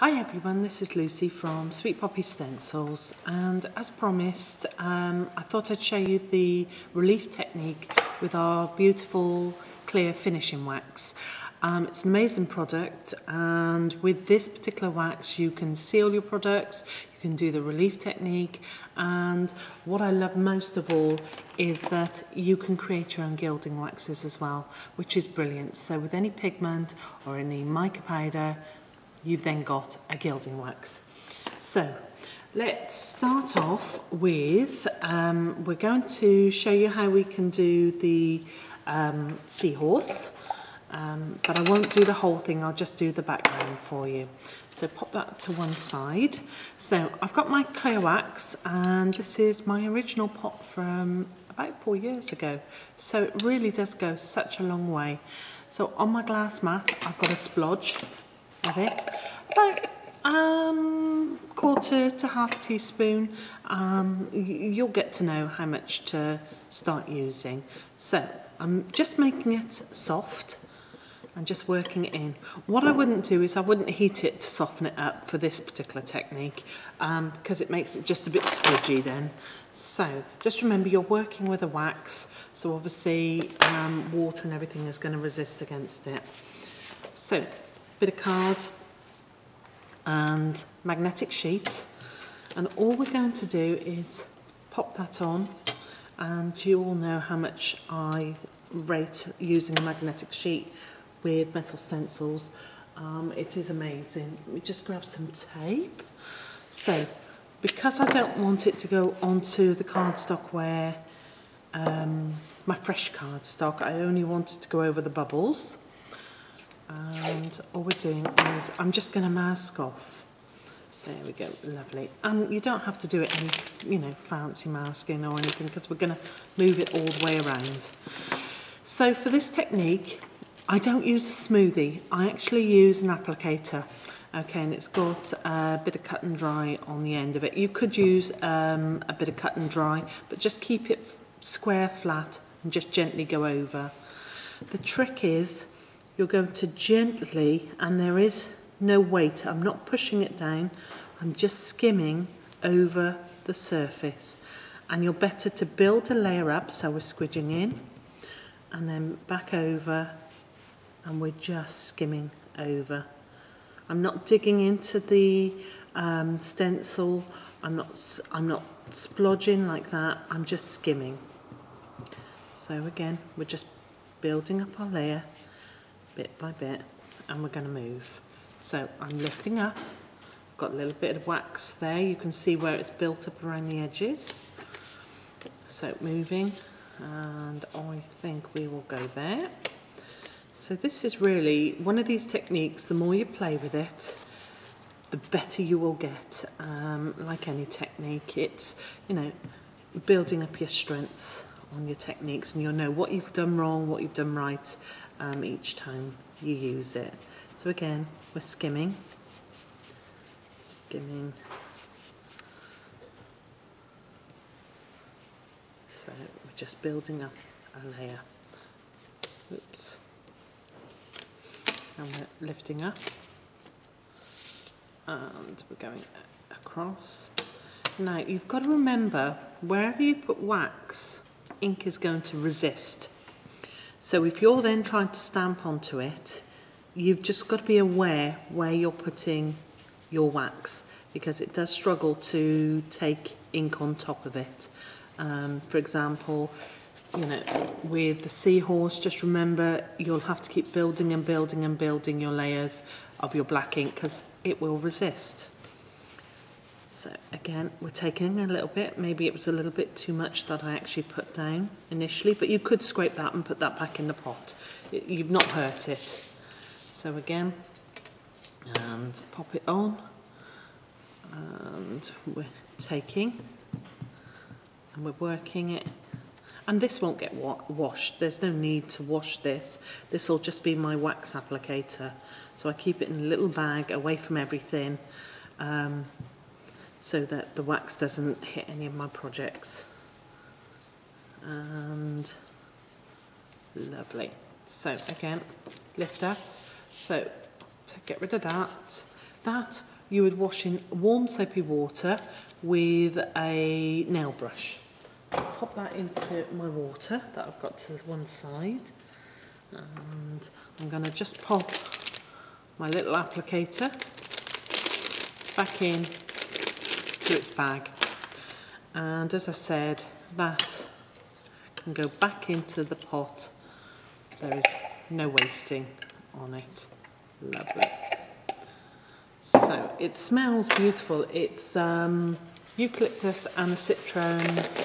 Hi everyone, this is Lucy from Sweet Poppy Stencils. And as promised um, I thought I'd show you the relief technique with our beautiful clear finishing wax. Um, it's an amazing product. And with this particular wax you can seal your products, you can do the relief technique. And what I love most of all is that you can create your own gilding waxes as well which is brilliant. So with any pigment or any mica powder you've then got a gilding wax. So let's start off with, um, we're going to show you how we can do the um, seahorse, um, but I won't do the whole thing, I'll just do the background for you. So pop that to one side. So I've got my clear wax and this is my original pot from about four years ago. So it really does go such a long way. So on my glass mat, I've got a splodge of it. About um, quarter to half teaspoon. Um, you'll get to know how much to start using. So I'm just making it soft and just working it in. What I wouldn't do is I wouldn't heat it to soften it up for this particular technique because um, it makes it just a bit squidgy then. So just remember you're working with a wax so obviously um, water and everything is going to resist against it. So bit of card and magnetic sheet. And all we're going to do is pop that on and you all know how much I rate using a magnetic sheet with metal stencils. Um, it is amazing. We just grab some tape. So because I don't want it to go onto the cardstock where um, my fresh cardstock I only want it to go over the bubbles and all we're doing is I'm just going to mask off. There we go lovely. And you don't have to do it any you know fancy masking or anything because we're going to move it all the way around. So for this technique I don't use smoothie. I actually use an applicator okay and it's got a bit of cut and dry on the end of it. You could use um, a bit of cut and dry but just keep it square flat and just gently go over. The trick is you're going to gently, and there is no weight, I'm not pushing it down, I'm just skimming over the surface. And you're better to build a layer up, so we're squidging in, and then back over, and we're just skimming over. I'm not digging into the um, stencil, I'm not, I'm not splodging like that, I'm just skimming. So again, we're just building up our layer bit by bit and we're going to move. So I'm lifting up, got a little bit of wax there, you can see where it's built up around the edges. So moving and I think we will go there. So this is really one of these techniques, the more you play with it, the better you will get. Um, like any technique, it's, you know, building up your strengths on your techniques and you'll know what you've done wrong, what you've done right, um, each time you use it. So again, we're skimming, skimming. So we're just building up a layer. Oops. And we're lifting up. And we're going across. Now, you've got to remember, wherever you put wax, ink is going to resist. So if you're then trying to stamp onto it, you've just got to be aware where you're putting your wax because it does struggle to take ink on top of it. Um, for example, you know, with the seahorse, just remember you'll have to keep building and building and building your layers of your black ink because it will resist. So again, we're taking a little bit. Maybe it was a little bit too much that I actually put down initially, but you could scrape that and put that back in the pot. It, you've not hurt it. So again, and pop it on. And we're taking and we're working it. And this won't get wa washed. There's no need to wash this. This will just be my wax applicator. So I keep it in a little bag away from everything. Um, so that the wax doesn't hit any of my projects. And lovely. So again, lifter. So to get rid of that, That you would wash in warm soapy water with a nail brush. Pop that into my water that I've got to one side. And I'm going to just pop my little applicator back in to its bag. And as I said, that can go back into the pot. There is no wasting on it. Lovely. So it smells beautiful. It's um, eucalyptus and a citron,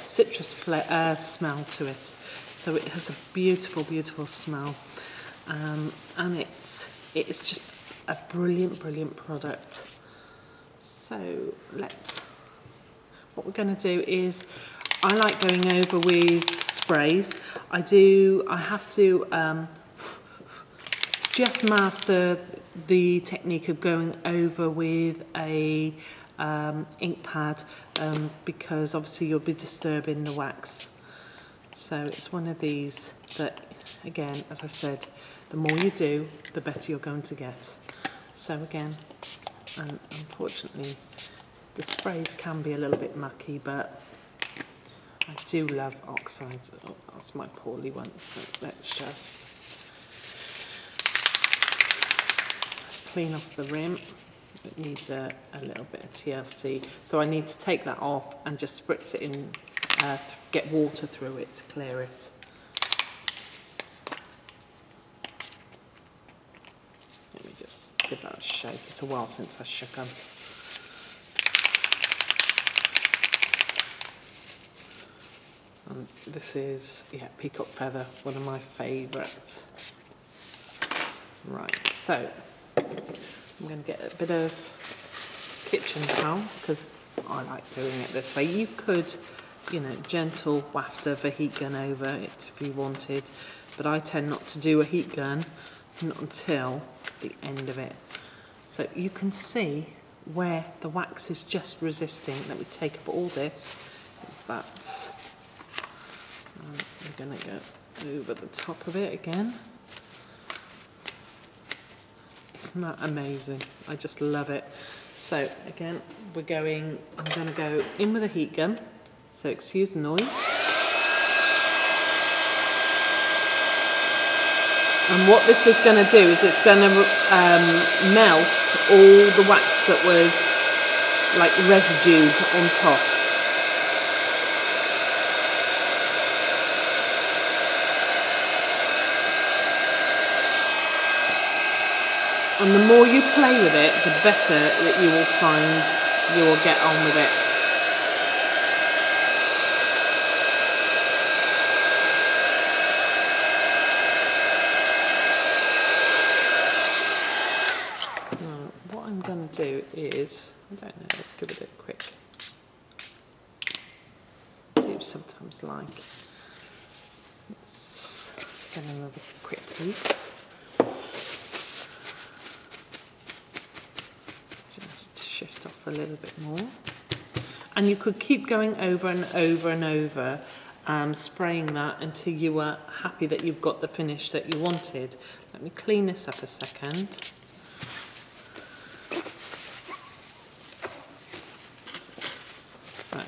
citrus uh, smell to it. So it has a beautiful, beautiful smell. Um, and it's, it's just a brilliant, brilliant product. So let's, what we're going to do is, I like going over with sprays. I do, I have to um, just master the technique of going over with a um, ink pad um, because obviously you'll be disturbing the wax. So it's one of these that, again, as I said, the more you do, the better you're going to get. So again, unfortunately, the sprays can be a little bit mucky, but I do love oxide. Oh, that's my poorly one, so let's just clean off the rim. It needs a, a little bit of TLC. So I need to take that off and just spritz it in, uh, get water through it to clear it. Let me just give that a shake. It's a while since I shook them. And this is, yeah, peacock feather, one of my favourites. Right, so I'm going to get a bit of kitchen towel because I like doing it this way. You could, you know, gentle waft of a heat gun over it if you wanted, but I tend not to do a heat gun not until the end of it. So you can see where the wax is just resisting. Let me take up all this. That's, I'm going to go over the top of it again. Isn't that amazing? I just love it. So again, we're going, I'm going to go in with a heat gun. So excuse the noise. And what this is going to do is it's going to um, melt all the wax that was like residued on top. And the more you play with it, the better that you will find you will get on with it. What I'm going to do is, I don't know, let's give it a quick, do sometimes like, let's get another quick piece. A little bit more. And you could keep going over and over and over, um, spraying that until you were happy that you've got the finish that you wanted. Let me clean this up a second. So,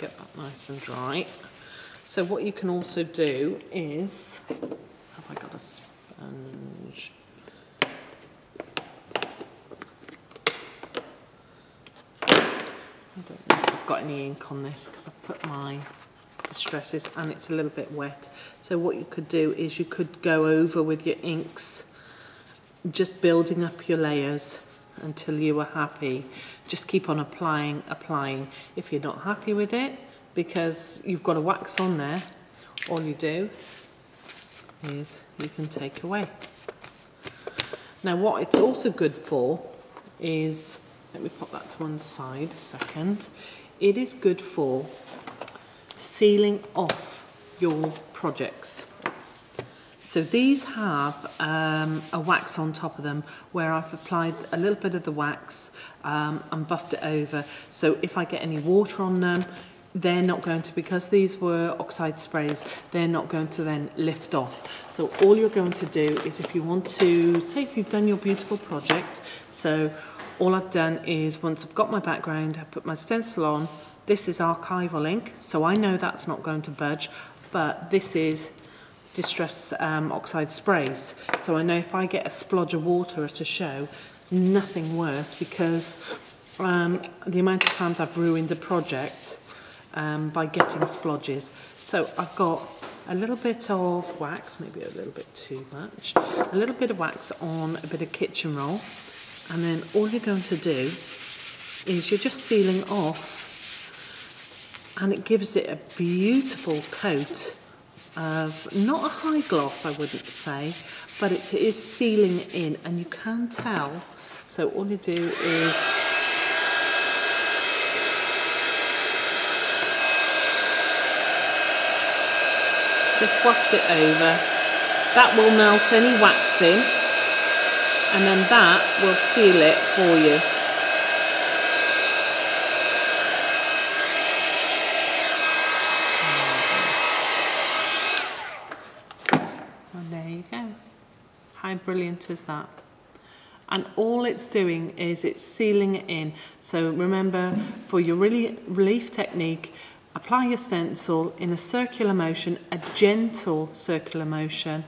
get that nice and dry. So what you can also do is, have I got a sponge? I don't know if I've got any ink on this because I've put my distresses and it's a little bit wet. So what you could do is you could go over with your inks, just building up your layers until you are happy. Just keep on applying, applying. If you're not happy with it, because you've got a wax on there, all you do is you can take away. Now what it's also good for is let me pop that to one side a second. It is good for sealing off your projects. So these have um, a wax on top of them where I've applied a little bit of the wax um, and buffed it over. So if I get any water on them, they're not going to, because these were oxide sprays, they're not going to then lift off. So all you're going to do is if you want to, say if you've done your beautiful project, so all I've done is once I've got my background, I put my stencil on. This is archival ink, so I know that's not going to budge, but this is distress um, oxide sprays. So I know if I get a splodge of water at a show, it's nothing worse because um, the amount of times I've ruined a project um, by getting splodges. So I've got a little bit of wax, maybe a little bit too much, a little bit of wax on a bit of kitchen roll, and then all you're going to do is you're just sealing off and it gives it a beautiful coat of not a high gloss I wouldn't say but it is sealing in and you can tell. So all you do is just waft it over. That will melt any wax in and then that will seal it for you And there you go. How brilliant is that? And all it's doing is it's sealing it in. So remember, for your really relief technique, apply your stencil in a circular motion, a gentle circular motion,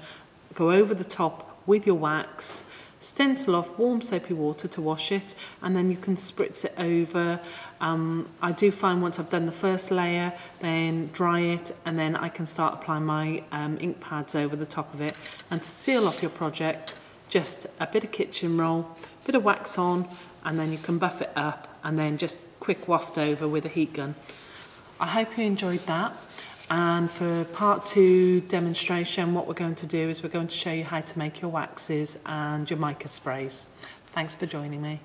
go over the top with your wax, stencil off warm soapy water to wash it and then you can spritz it over. Um, I do find once I've done the first layer then dry it and then I can start applying my um, ink pads over the top of it and to seal off your project just a bit of kitchen roll, bit of wax on and then you can buff it up and then just quick waft over with a heat gun. I hope you enjoyed that. And for part two demonstration, what we're going to do is we're going to show you how to make your waxes and your mica sprays. Thanks for joining me.